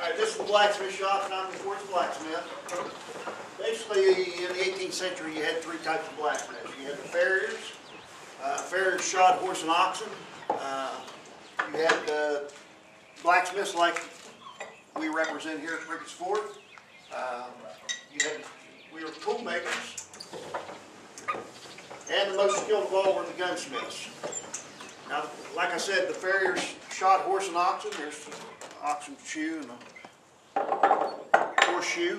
All right, this is the blacksmith shop, and I'm the fourth blacksmith. Basically, in the 18th century, you had three types of blacksmiths. You had the farriers, uh, farriers shod horse and oxen. Uh, you had uh, blacksmiths like we represent here at Prickett's Fort. Um, you had, we were tool makers. And the most skilled of all were the gunsmiths. Now, like I said, the farriers shod horse and oxen. There's the oxen shoe and a horseshoe.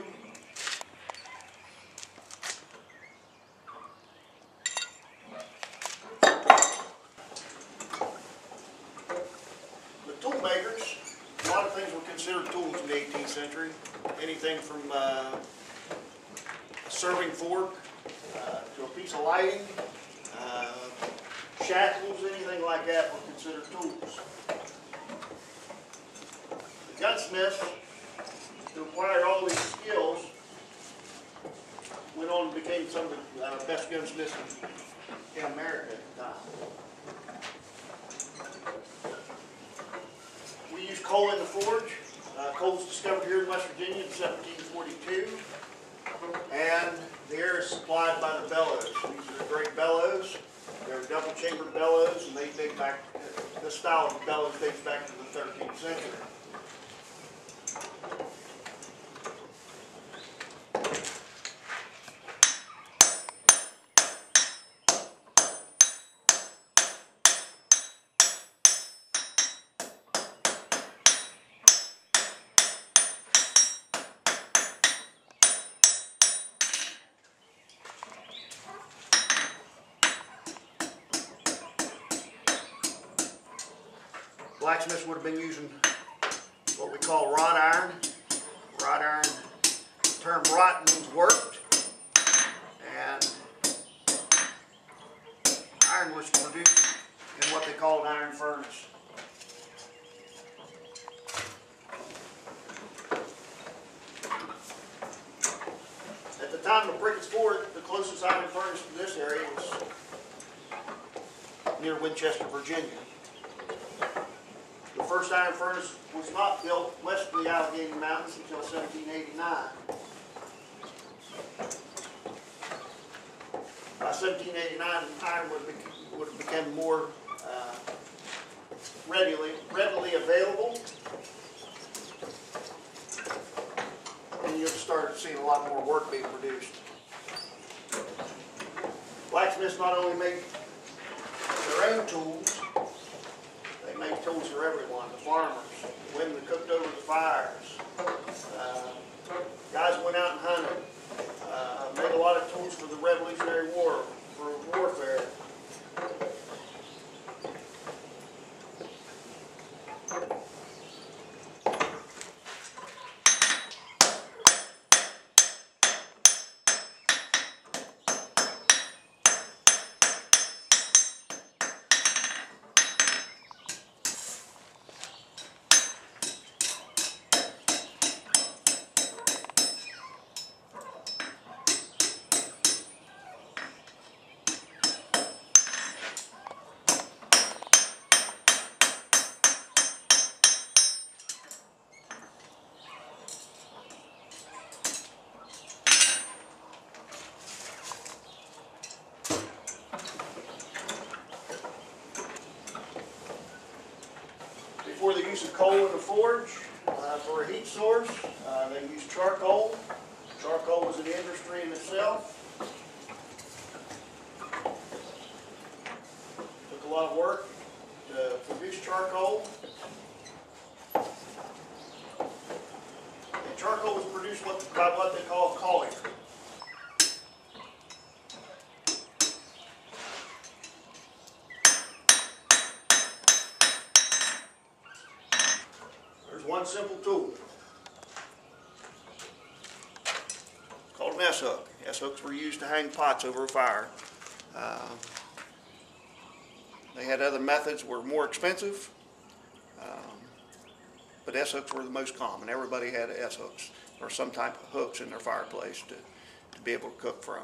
The tool makers, a lot of things were considered tools in the 18th century. Anything from uh, a serving fork uh, to a piece of lighting, uh, shackles, anything like that were considered tools. Gunsmiths, who acquired all these skills, went on and became some of the uh, best gunsmiths in in America at the time. We use coal in the forge. Uh, Coal was discovered here in West Virginia in 1742. And the air is supplied by the bellows. These are great bellows. They're double chambered bellows and they date back, this style of bellows dates back to the 13th century. Blacksmiths would have been using what we call wrought iron. Wrought iron, term wrought means worked. And iron was produced in what they call an iron furnace. At the time of Prickett's Fort, the closest iron furnace to this area was near Winchester, Virginia. First iron furnace was not built west of the Allegheny Mountains until 1789. By 1789, iron would, have become more uh, readily, readily available. And you'd start seeing a lot more work being produced. Blacksmiths not only make their own tools, tools for everyone, the farmers, the women cooked over the fires, uh, guys went out and hunted, uh, made a lot of tools for the Revolutionary Before the use of coal in the forge, uh, for a heat source, uh, they used charcoal. Charcoal was an industry in itself. Took a lot of work to produce charcoal. And charcoal was produced by what they call a collier. There's one simple tool. Called an S-hook. S-hooks were used to hang pots over a fire. Uh, They had other methods were more expensive, um, but S-hooks were the most common. Everybody had S-hooks or some type of hooks in their fireplace to, to be able to cook from.